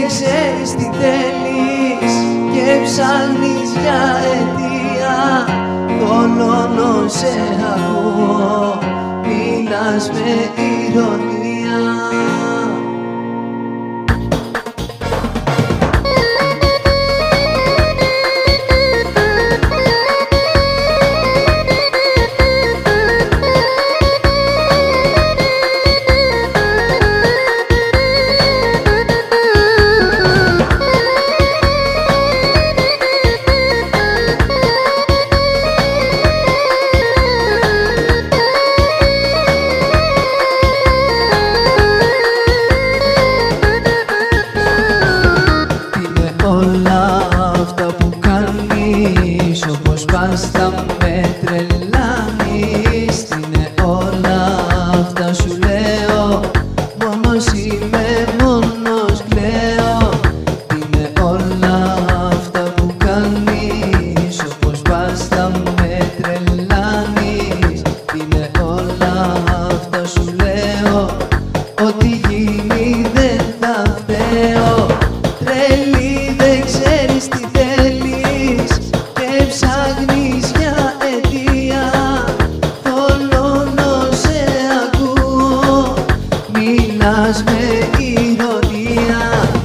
δεν ξέρεις τι θέλεις και ψάχνεις για αιτία. Θολώνω σε ακούω, μιλάς με ηρωνία Όπως πας θα με τρελάνεις Τι είναι όλα αυτά σου λέω. Μόνος είμαι μόνο Μιλάς με ηρωνία